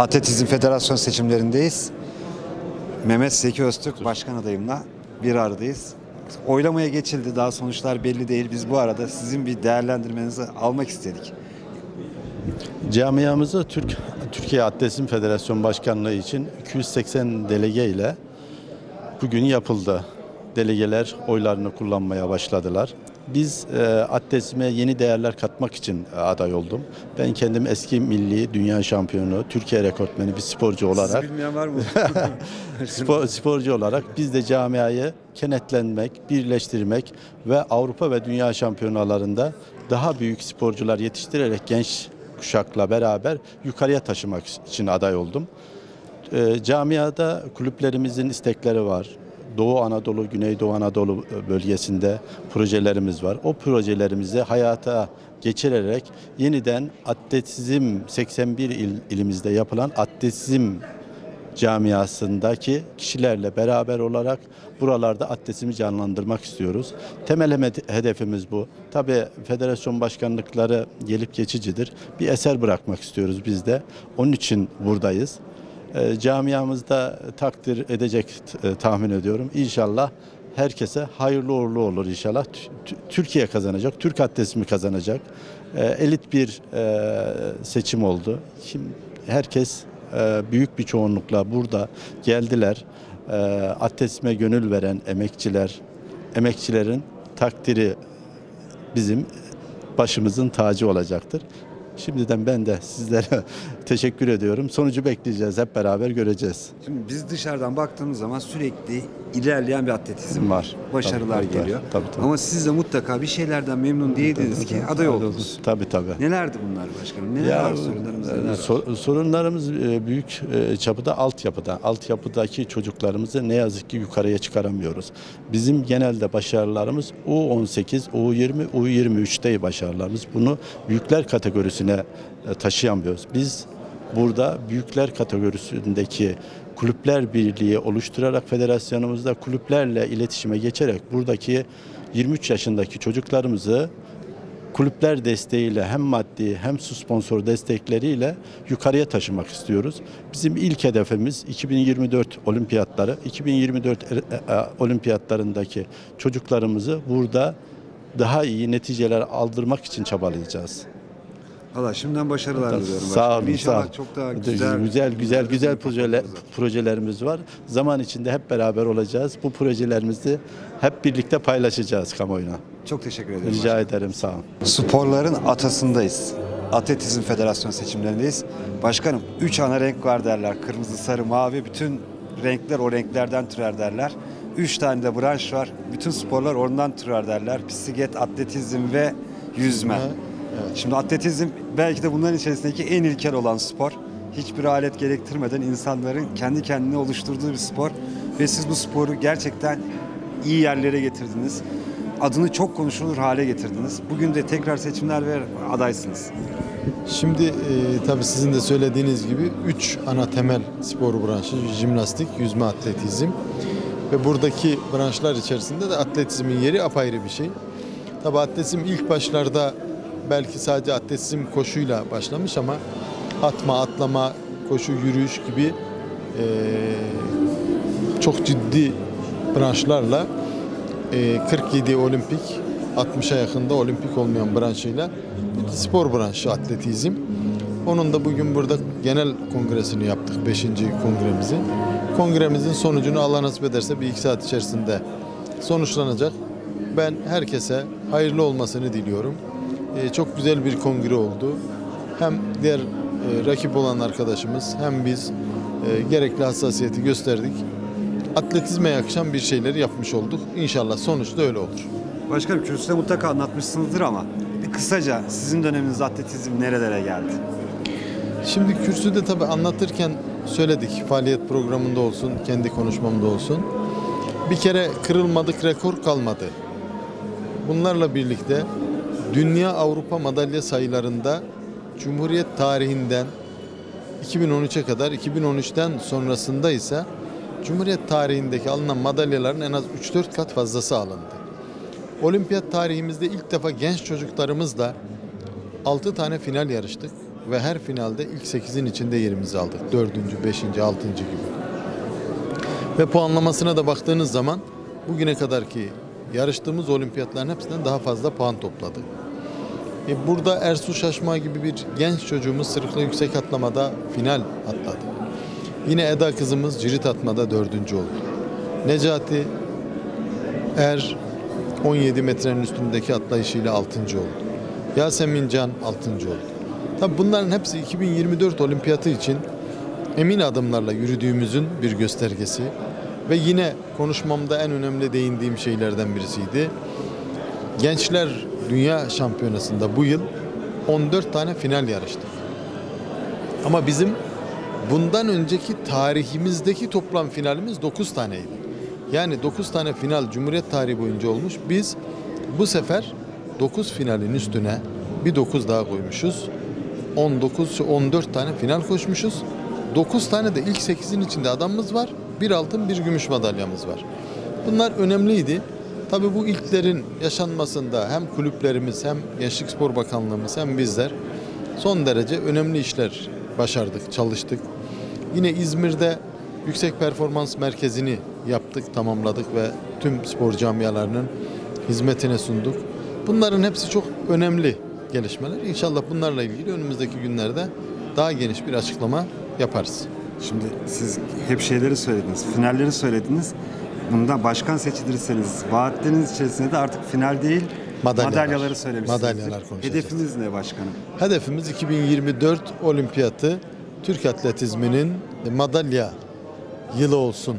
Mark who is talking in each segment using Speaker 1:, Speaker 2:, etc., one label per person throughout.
Speaker 1: Atletizm Federasyon seçimlerindeyiz. Mehmet Zeki Öztürk başkan adayımla bir aradayız. Oylamaya geçildi. Daha sonuçlar belli değil. Biz bu arada sizin bir değerlendirmenizi almak istedik.
Speaker 2: Camiamızı Türk Türkiye Atletizm Federasyon Başkanlığı için 280 delege ile bugün yapıldı. Delegeler oylarını kullanmaya başladılar. Biz e, atletizme yeni değerler katmak için e, aday oldum. Ben kendim eski milli dünya şampiyonu, Türkiye rekortmeni bir sporcu olarak
Speaker 1: bilmeyen var mı?
Speaker 2: spor, sporcu olarak biz de camiayı kenetlenmek, birleştirmek ve Avrupa ve dünya şampiyonalarında daha büyük sporcular yetiştirerek genç kuşakla beraber yukarıya taşımak için aday oldum. E, camiada kulüplerimizin istekleri var. Doğu Anadolu, Güneydoğu Anadolu bölgesinde projelerimiz var. O projelerimizi hayata geçirerek yeniden atletizm 81 il, ilimizde yapılan atletizm camiasındaki kişilerle beraber olarak buralarda atletizmi canlandırmak istiyoruz. Temel hedefimiz bu. Tabii federasyon başkanlıkları gelip geçicidir. Bir eser bırakmak istiyoruz biz de. Onun için buradayız. E, camiamızda takdir edecek e, tahmin ediyorum. İnşallah herkese hayırlı uğurlu olur inşallah. Tü- Tü- Türkiye kazanacak, Türk atletizmi kazanacak. E, elit bir e, seçim oldu. Şimdi herkes e, büyük bir çoğunlukla burada geldiler. E, atletizme gönül veren emekçiler, emekçilerin takdiri bizim başımızın tacı olacaktır. Şimdiden ben de sizlere teşekkür ediyorum. Sonucu bekleyeceğiz. Hep beraber göreceğiz.
Speaker 1: Şimdi biz dışarıdan baktığımız zaman sürekli ilerleyen bir atletizm var. Başarılar
Speaker 2: Tabii, tabii,
Speaker 1: geliyor.
Speaker 2: tabii, tabii.
Speaker 1: Ama siz de mutlaka bir şeylerden memnun değildiniz ki aday oldunuz.
Speaker 2: Tabii tabii.
Speaker 1: Nelerdi bunlar başkanım? Neler
Speaker 2: Ya,
Speaker 1: var sorunlarımız
Speaker 2: e,
Speaker 1: neler var?
Speaker 2: sor- sorunlarımız e, büyük e, çapıda altyapıda. Altyapıdaki çocuklarımızı ne yazık ki yukarıya çıkaramıyoruz. Bizim genelde başarılarımız U18, U20, U23'te başarılarımız. Bunu büyükler kategorisine taşıyamıyoruz. Biz burada büyükler kategorisindeki kulüpler birliği oluşturarak federasyonumuzda kulüplerle iletişime geçerek buradaki 23 yaşındaki çocuklarımızı kulüpler desteğiyle hem maddi hem su sponsor destekleriyle yukarıya taşımak istiyoruz. Bizim ilk hedefimiz 2024 olimpiyatları. 2024 e- e- olimpiyatlarındaki çocuklarımızı burada daha iyi neticeler aldırmak için çabalayacağız.
Speaker 1: Valla şimdiden başarılar diliyorum.
Speaker 2: Sağ
Speaker 1: başkanım.
Speaker 2: olun,
Speaker 1: İnşallah
Speaker 2: sağ olun.
Speaker 1: çok daha
Speaker 2: güzel
Speaker 1: güzel,
Speaker 2: güzel güzel, projeler, projelerimiz var. Zaman içinde hep beraber olacağız. Bu projelerimizi hep birlikte paylaşacağız kamuoyuna.
Speaker 1: Çok teşekkür ederim.
Speaker 2: Rica ederim sağ olun.
Speaker 1: Sporların atasındayız. Atletizm Federasyonu seçimlerindeyiz. Başkanım 3 ana renk var derler. Kırmızı, sarı, mavi. Bütün renkler o renklerden türer derler. 3 tane de branş var. Bütün sporlar ondan türer derler. Bisiklet, atletizm ve yüzme. Şimdi atletizm belki de bunların içerisindeki en ilkel olan spor. Hiçbir alet gerektirmeden insanların kendi kendine oluşturduğu bir spor. Ve siz bu sporu gerçekten iyi yerlere getirdiniz. Adını çok konuşulur hale getirdiniz. Bugün de tekrar seçimler ve adaysınız.
Speaker 3: Şimdi e, tabii sizin de söylediğiniz gibi üç ana temel spor branşı jimnastik, yüzme, atletizm ve buradaki branşlar içerisinde de atletizmin yeri apayrı bir şey. Tabii atletizm ilk başlarda belki sadece atletizm koşuyla başlamış ama atma, atlama, koşu, yürüyüş gibi e, çok ciddi branşlarla e, 47 olimpik 60'a yakında olimpik olmayan branşıyla spor branşı atletizm. Onun da bugün burada genel kongresini yaptık 5. kongremizi. Kongremizin sonucunu Allah nasip ederse bir iki saat içerisinde sonuçlanacak. Ben herkese hayırlı olmasını diliyorum. E, çok güzel bir kongre oldu. Hem diğer e, rakip olan arkadaşımız hem biz e, gerekli hassasiyeti gösterdik. Atletizme yakışan bir şeyleri yapmış olduk. İnşallah sonuçta öyle olur.
Speaker 1: Başkanım kürsüde mutlaka anlatmışsınızdır ama bir kısaca sizin döneminizde atletizm nerelere geldi?
Speaker 3: Şimdi kürsüde tabii anlatırken söyledik faaliyet programında olsun, kendi konuşmamda olsun. Bir kere kırılmadık rekor kalmadı. Bunlarla birlikte Dünya Avrupa madalya sayılarında Cumhuriyet tarihinden 2013'e kadar 2013'ten sonrasında ise Cumhuriyet tarihindeki alınan madalyaların en az 3-4 kat fazlası alındı. Olimpiyat tarihimizde ilk defa genç çocuklarımızla 6 tane final yarıştık ve her finalde ilk 8'in içinde yerimizi aldık. 4. 5. 6. gibi. Ve puanlamasına da baktığınız zaman bugüne kadarki yarıştığımız olimpiyatların hepsinden daha fazla puan topladık. E burada Ersu Şaşma gibi bir genç çocuğumuz sırıkla yüksek atlamada final atladı. Yine Eda kızımız cirit atmada dördüncü oldu. Necati Er 17 metrenin üstündeki atlayışıyla 6. oldu. Yasemin Can 6. oldu. Tabi bunların hepsi 2024 olimpiyatı için emin adımlarla yürüdüğümüzün bir göstergesi. Ve yine konuşmamda en önemli değindiğim şeylerden birisiydi. Gençler Dünya Şampiyonası'nda bu yıl 14 tane final yarıştık. Ama bizim bundan önceki tarihimizdeki toplam finalimiz 9 taneydi. Yani 9 tane final Cumhuriyet tarihi boyunca olmuş. Biz bu sefer 9 finalin üstüne bir 9 daha koymuşuz. 19 14 tane final koşmuşuz. 9 tane de ilk 8'in içinde adamımız var. Bir altın, bir gümüş madalyamız var. Bunlar önemliydi. Tabii bu ilklerin yaşanmasında hem kulüplerimiz hem Gençlik Spor Bakanlığımız hem bizler son derece önemli işler başardık, çalıştık. Yine İzmir'de Yüksek Performans Merkezi'ni yaptık, tamamladık ve tüm spor camialarının hizmetine sunduk. Bunların hepsi çok önemli gelişmeler. İnşallah bunlarla ilgili önümüzdeki günlerde daha geniş bir açıklama yaparız.
Speaker 1: Şimdi siz hep şeyleri söylediniz, finalleri söylediniz. Bunda başkan seçilirseniz vaatleriniz içerisinde de artık final değil
Speaker 3: Madalyalar.
Speaker 1: madalyaları söylemişsiniz.
Speaker 3: Madalyalar konuşacağız.
Speaker 1: Hedefimiz ne başkanım?
Speaker 3: Hedefimiz 2024 olimpiyatı Türk atletizminin madalya yılı olsun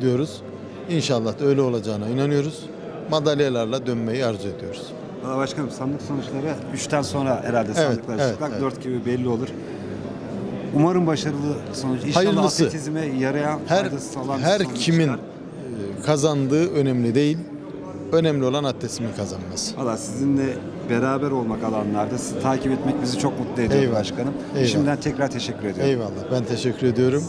Speaker 3: diyoruz. İnşallah da öyle olacağına inanıyoruz. Madalyalarla dönmeyi arzu ediyoruz.
Speaker 1: Valla başkanım sandık sonuçları 3'ten sonra herhalde
Speaker 3: Evet,
Speaker 1: sandıklar
Speaker 3: evet,
Speaker 1: çıkacak.
Speaker 3: evet.
Speaker 1: 4 gibi belli olur. Umarım başarılı sonuç. İnşallah
Speaker 3: Hayırlısı.
Speaker 1: atletizme yarayan,
Speaker 3: Her
Speaker 1: faydası olan bir
Speaker 3: her kimin
Speaker 1: çıkar.
Speaker 3: Kazandığı önemli değil. Önemli olan atletizmin kazanması.
Speaker 1: Valla sizinle beraber olmak alanlarda sizi takip etmek bizi çok mutlu ediyor
Speaker 3: Eyvallah.
Speaker 1: başkanım.
Speaker 3: Eyvallah.
Speaker 1: Şimdiden tekrar teşekkür ediyorum.
Speaker 3: Eyvallah. Ben teşekkür ediyorum.